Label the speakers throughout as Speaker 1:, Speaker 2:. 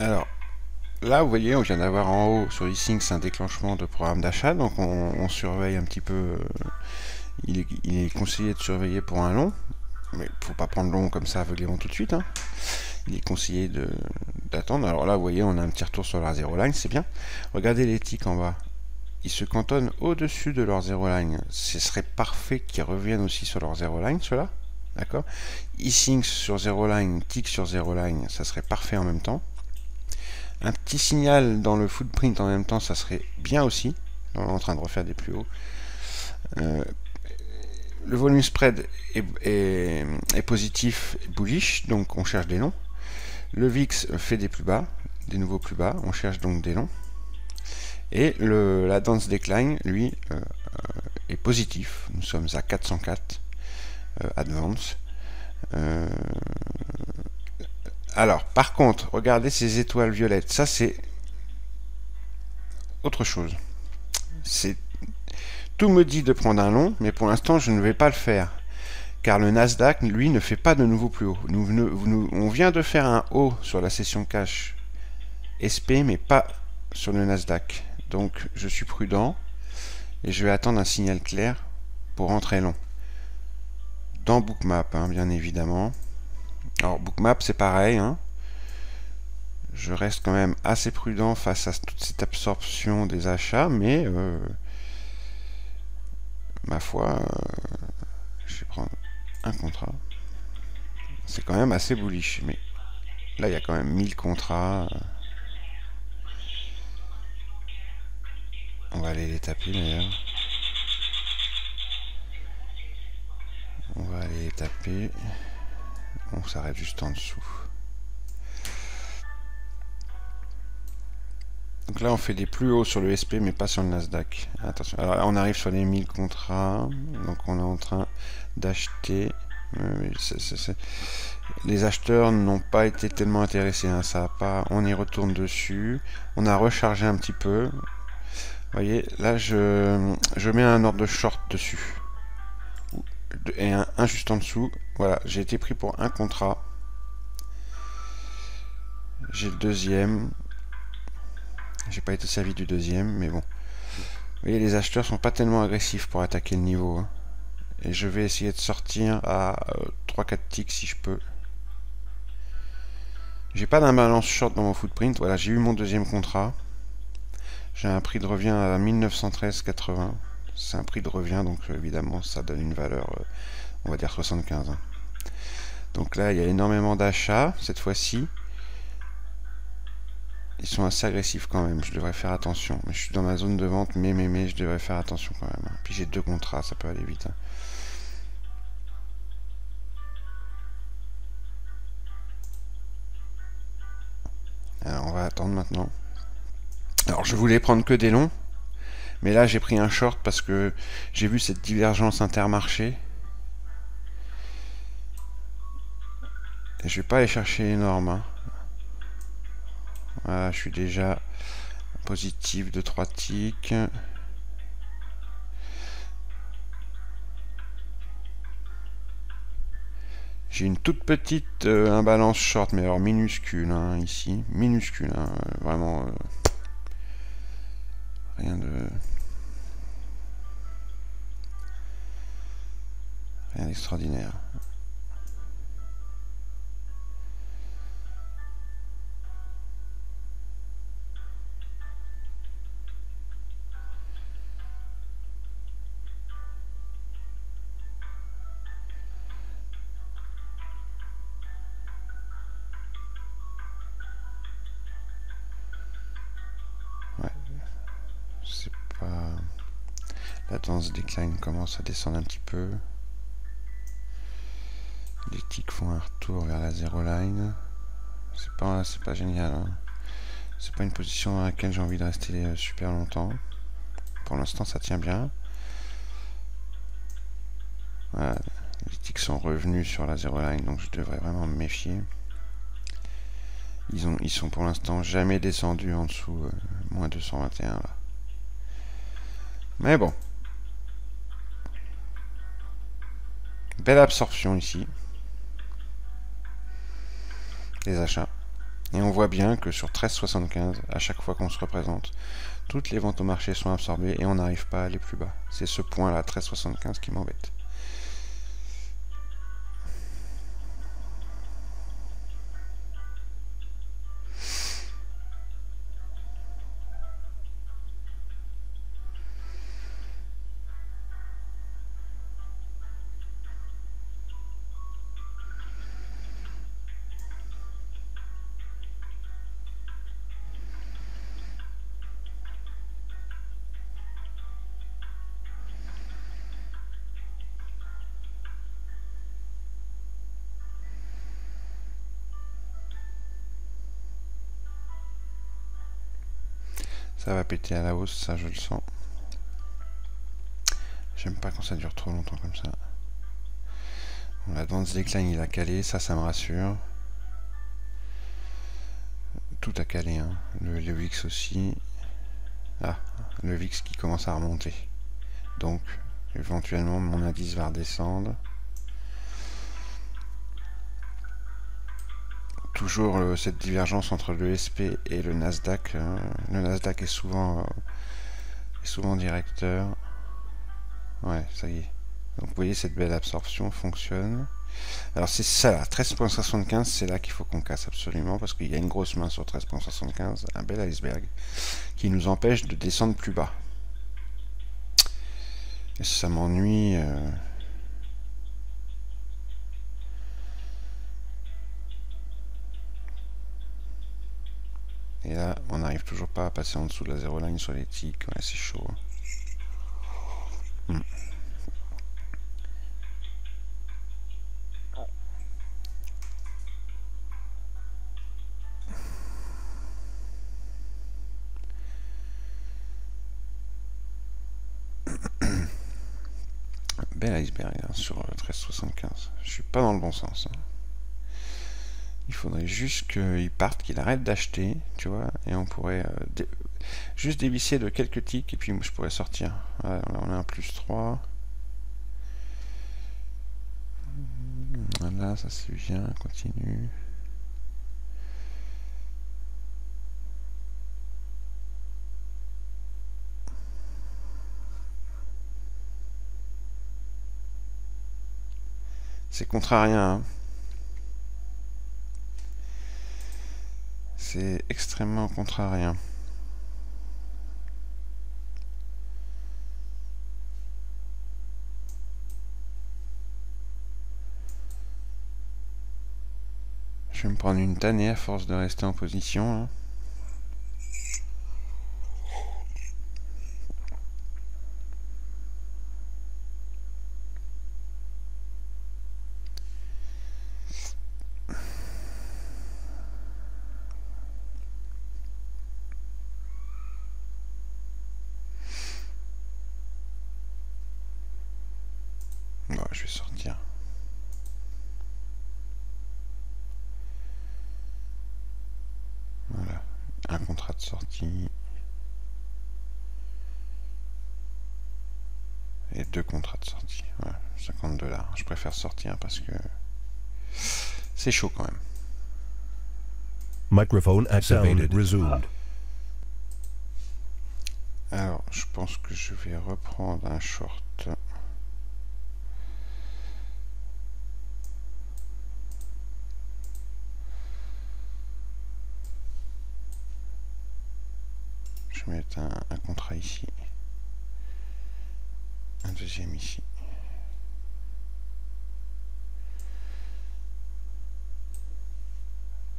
Speaker 1: Alors, là, vous voyez, on vient d'avoir en haut sur eSyncs un déclenchement de programme d'achat, donc on, surveille un petit peu. Euh, il, est, conseillé de surveiller pour un long, mais il faut pas prendre long comme ça aveuglément tout de suite. Hein. Il est conseillé d'attendre. Alors là, vous voyez, on a un petit retour sur la zéro line, c'est bien. Regardez les ticks en bas. Ils se cantonnent au-dessus de leur zéro line. Ce serait parfait qu'ils reviennent aussi sur leur zéro line, cela. D'accord? E-Sync sur zéro line, tick sur zéro line, ça serait parfait en même temps. Un petit signal dans le footprint en même temps, ça serait bien aussi. On est en train de refaire des plus hauts. Euh, le volume spread est, positif, bullish, donc on cherche des longs. Le VIX fait des plus bas, des nouveaux plus bas, on cherche donc des longs. Et le, la dance decline, lui, euh, est positif. Nous sommes à 404 euh, advance. Alors, par contre, regardez ces étoiles violettes. Ça, c'est autre chose. Tout me dit de prendre un long, mais pour l'instant, je ne vais pas le faire. Car le Nasdaq, lui, ne fait pas de nouveau plus haut. On vient de faire un haut sur la session cash SP, mais pas sur le Nasdaq. Donc, je suis prudent et je vais attendre un signal clair pour rentrer long. Dans Bookmap, hein, bien évidemment. Alors, Bookmap, c'est pareil. Hein. Je reste quand même assez prudent face à toute cette absorption des achats, mais euh, ma foi, euh, je vais prendre un contrat. C'est quand même assez bullish, mais là, il y a quand même 1000 contrats. On va aller les taper d'ailleurs. On va aller les taper. On s'arrête juste en dessous. Donc là, on fait des plus hauts sur le SP, mais pas sur le Nasdaq. Attention. Alors on arrive sur les 1000 contrats. Donc on est en train d'acheter. Les acheteurs n'ont pas été tellement intéressés. Hein. Ça pas. On y retourne dessus. On a rechargé un petit peu. Vous voyez, là, je, je mets un ordre de short dessus et un, juste en dessous. Voilà, j'ai été pris pour un contrat. J'ai le deuxième. J'ai pas été servi du deuxième, mais bon. Vous voyez, les acheteurs sont pas tellement agressifs pour attaquer le niveau. Hein. Et je vais essayer de sortir à 3-4 euh, ticks si je peux. J'ai pas d'imbalance short dans mon footprint. Voilà, j'ai eu mon deuxième contrat. J'ai un prix de revient à 1913,80 c'est un prix de revient, donc euh, évidemment ça donne une valeur, euh, on va dire 75. Hein. Donc là, il y a énormément d'achats cette fois-ci. Ils sont assez agressifs quand même, je devrais faire attention. Je suis dans ma zone de vente, mais mais mais je devrais faire attention quand même. Puis j'ai deux contrats, ça peut aller vite. Hein. Alors on va attendre maintenant. Alors je voulais prendre que des longs, mais là, j'ai pris un short parce que j'ai vu cette divergence intermarché. Et je vais pas aller chercher énorme. Hein. Voilà, je suis déjà positif de 3 ticks. J'ai une toute petite euh, imbalance short, mais alors minuscule hein, ici. Minuscule, hein, vraiment. Euh, Rien de... Rien d'extraordinaire. La tendance décline commence à descendre un petit peu. Les ticks font un retour vers la zéro line. C'est pas, pas génial. Hein. C'est pas une position dans laquelle j'ai envie de rester euh, super longtemps. Pour l'instant, ça tient bien. Les ticks sont revenus sur la zéro line, donc je devrais vraiment me méfier. Ils, ont, ils sont pour l'instant jamais descendus en dessous euh, moins 221 là. Mais bon, Belle absorption ici. Les achats. Et on voit bien que sur 13,75, à chaque fois qu'on se représente, toutes les ventes au marché sont absorbées et on n'arrive pas à aller plus bas. C'est ce point-là, 13,75, qui m'embête. Ça va péter à la hausse, ça je le sens. J'aime pas quand ça dure trop longtemps comme ça. la Advance Decline il a calé, ça ça me rassure. Tout a calé, hein. le, le VIX aussi. Ah, le VIX qui commence à remonter. Donc, éventuellement mon indice va redescendre. Toujours euh, cette divergence entre le SP et le Nasdaq. Hein. le Nasdaq est souvent, euh, souvent directeur. Ouais, ça y est. Donc vous voyez, cette belle absorption fonctionne. Alors c'est ça là, 13.75, c'est là qu'il faut qu'on casse absolument, parce qu'il y a une grosse main sur 13.75, un bel iceberg, qui nous empêche de descendre plus bas. Et ça m'ennuie... Euh, Et là, on n'arrive toujours passer en dessous de la zéro line sur les tics. Ouais, c'est chaud. Hmm. Bel iceberg hein, sur 1375. Euh, Je suis pas dans le bon sens. Hein. Il faudrait juste qu'il parte, qu'il arrête d'acheter, tu vois, et on pourrait euh, juste dévisser de quelques ticks, et puis je pourrais sortir. Voilà, on a un plus 3. Voilà, ça c'est bien, continue. C'est contrarien, hein. C'est extrêmement contrariant. Je vais me prendre une tannée à force de rester en position. Hein. je vais sortir. Voilà, un contrat de sortie. Et deux contrats de sortie. Voilà, 50 dollars. Je préfère sortir parce que c'est chaud quand même.
Speaker 2: Microphone activated. Resumed.
Speaker 1: Alors, je pense que je vais reprendre un short. mettre un, contrat ici. Un deuxième ici.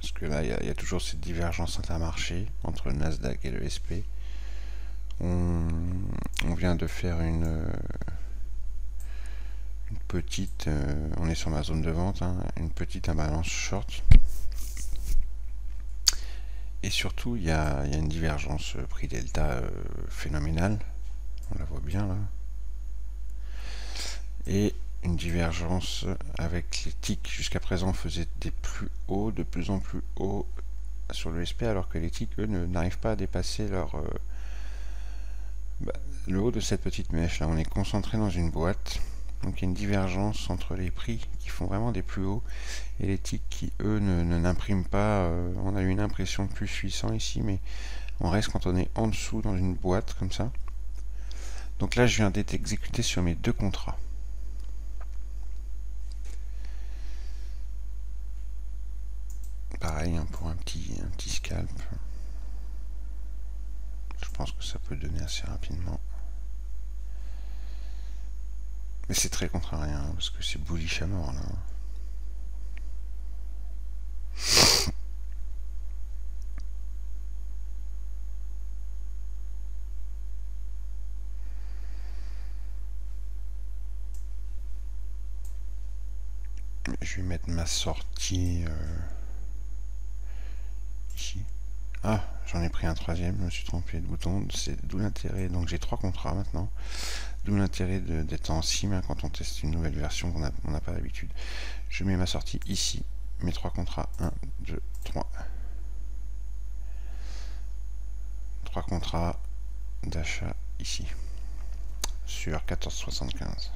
Speaker 1: Parce que là, il y, a toujours cette divergence intermarché entre le Nasdaq et le SP. On, vient de faire une, petite, euh, on est sur ma zone de vente, hein, une petite imbalance short. Et surtout, il y a, une divergence euh, prix delta euh, phénoménale. On la voit bien là. Et une divergence avec les tics. Jusqu'à présent, on faisait des plus hauts, de plus en plus hauts sur le SP, alors que les tics, eux, n'arrivent pas à dépasser leur, euh, bah, le haut de cette petite mèche. Là, on est concentré dans une boîte. Donc il y a une divergence entre les prix qui font vraiment des plus hauts et les tics qui, eux, ne n'impriment pas. Euh, on a eu une impression plus 800 ici, mais on reste quand on est en dessous dans une boîte comme ça. Donc là, je viens d'être exécuté sur mes deux contrats. Pareil pour un petit, un petit scalp. Je pense que ça peut donner assez rapidement. Mais c'est très contrariant, hein, parce que c'est bullish à mort là. Je vais mettre ma sortie euh. Ah, j'en ai pris un troisième, je me suis trompé de bouton, c'est d'où l'intérêt, donc j'ai trois contrats maintenant, d'où l'intérêt d'être en sim hein, quand on teste une nouvelle version qu'on n'a pas l'habitude. Je mets ma sortie ici, mes trois contrats, 1, 2, 3. Trois contrats d'achat ici, sur 14,75.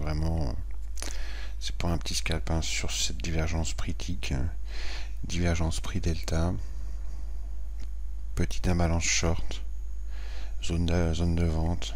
Speaker 1: Vraiment, c'est pas un petit scalp hein, sur cette divergence prix hein. divergence prix delta, petite imbalance short, zone de, zone de vente.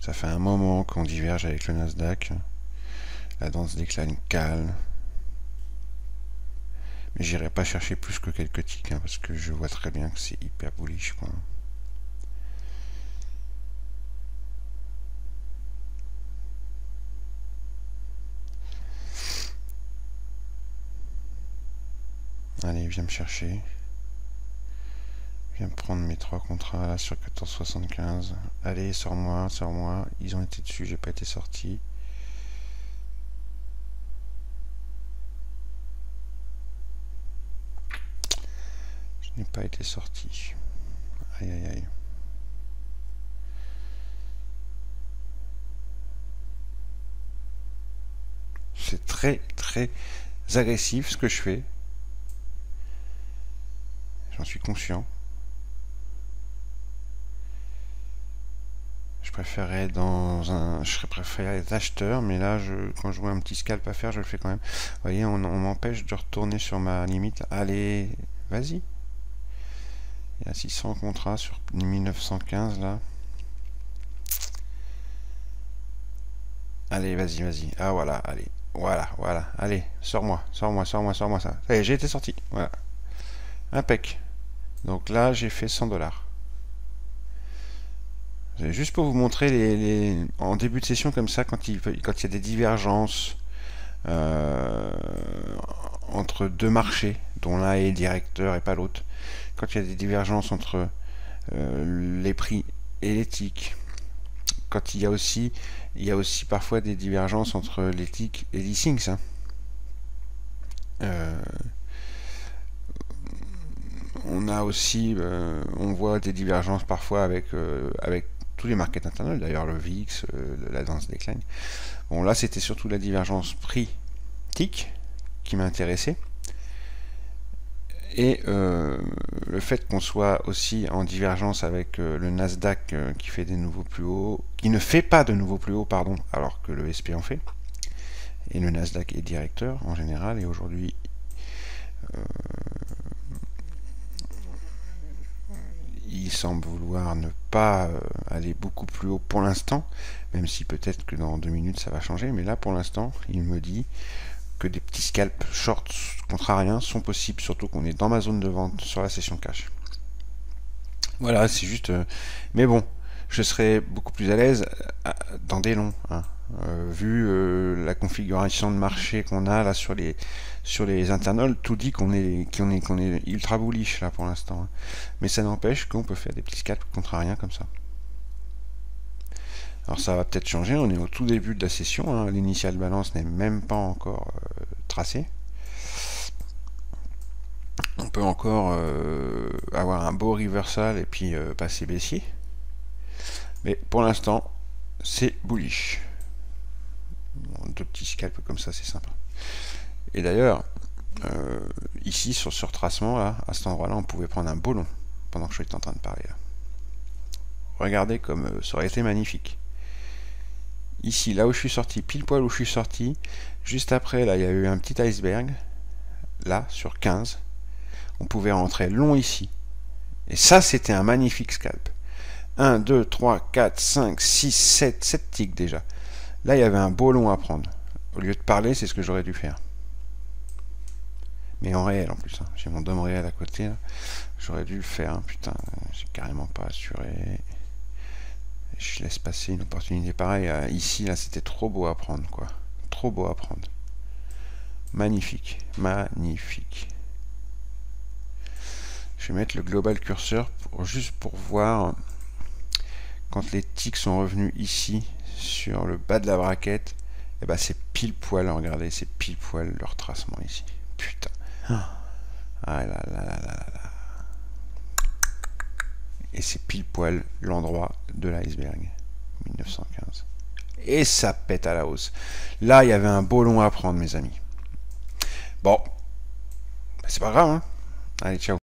Speaker 1: Ça fait un moment qu'on diverge avec le Nasdaq. La danse décline calme. Mais j'irai pas chercher plus que quelques ticks, hein, parce que je vois très bien que c'est hyper bullish. Quoi. Allez, me chercher. Viens prendre mes trois contrats sur 14,75. Allez, sors-moi, sors-moi. Ils ont été dessus, j'ai pas été sorti. Je n'ai pas été sorti. Aïe aïe aïe. C'est très très agressif ce que je fais. J'en suis conscient. Je préférerais dans un. Je préféré être mais là, je, quand je vois un petit scalp à faire, je le fais quand même. Vous voyez, on, m'empêche de retourner sur ma limite. Allez, vas-y. Il y a 600 contrats sur 1915 là. Allez, vas-y, vas-y. Ah voilà, allez. Voilà, voilà. Allez, sors-moi, sors-moi, sors-moi, sors-moi ça. Allez, j'ai été sorti. Voilà. Impec. Donc là, j'ai fait 100 dollars. Juste pour vous montrer les, en début de session comme ça, quand il, quand il y a des divergences euh, entre deux marchés, dont l'un est directeur et pas l'autre, quand il y a des divergences entre euh, les prix et l'éthique, quand il y a aussi il y a aussi parfois des divergences entre l'éthique et l'e-syncs. Hein. Euh, on a aussi, euh, on voit des divergences parfois avec, euh, tous les markets internals, d'ailleurs le VIX, euh, la danse décline. Bon là c'était surtout la divergence prix-TIC qui m'a intéressé. Et le fait qu'on soit aussi en divergence avec le Nasdaq qui fait des nouveaux plus hauts, qui ne fait pas de nouveaux plus hauts, pardon, alors que le SP en fait. Et le Nasdaq est directeur en général, et aujourd'hui il semble vouloir ne pas euh, aller beaucoup plus haut pour l'instant, même si peut-être que dans deux minutes ça va changer, mais là pour l'instant il me dit que des petits scalps shorts contrariens sont possibles, surtout qu'on est dans ma zone de vente sur la session cash. Voilà, c'est juste... Euh, mais bon, je serais beaucoup plus à l'aise euh, dans des longs. Hein. Euh, vu euh, la configuration de marché qu'on a là sur les sur les internals, tout dit qu'on est qu'on est qu'on est ultra bullish là pour l'instant. Hein. Mais ça n'empêche qu'on peut faire des petits scalps contrariens comme ça. Alors ça va peut-être changer, on est au tout début de la session, hein. l'initial balance n'est même pas encore tracé. peut encore euh, avoir un beau reversal et puis euh, passer baissier. Mais pour l'instant, c'est bullish. Deux petits scalps comme ça, c'est sympa. Et d'ailleurs, euh, ici sur ce retracement, là, à cet endroit-là, on pouvait prendre un beau long pendant que je suis en train de parler. Regardez comme ça aurait été magnifique. Ici, là où je suis sorti, pile poil où je suis sorti, juste après, là, il y a eu un petit iceberg, là, sur 15 on pouvait rentrer long ici. Et ça, c'était un magnifique scalp. 1, 2, 3, 4, 5, 6, 7, 7 ticks déjà. Là, il y avait un beau long à prendre. Au lieu de parler, c'est ce que j'aurais dû faire. Mais en réel en plus. Hein. J'ai mon dôme réel à côté. J'aurais dû le faire. Hein. Putain, j'ai carrément pas assuré. Je laisse passer une opportunité pareille. Euh, ici, là, c'était trop beau à prendre, quoi. Trop beau à prendre. Magnifique. Magnifique. Je vais mettre le global curseur juste pour voir quand les tics sont revenus ici sur le bas de la braquette. Et eh ben c'est pile poil, regardez, c'est pile poil leur tracement ici. Putain. Ah, ah là là là là là. Et c'est pile poil l'endroit de l'iceberg. 1915. Et ça pète à la hausse. Là, il y avait un beau long à prendre, mes amis. Bon. C'est pas grave, hein. Allez, ciao.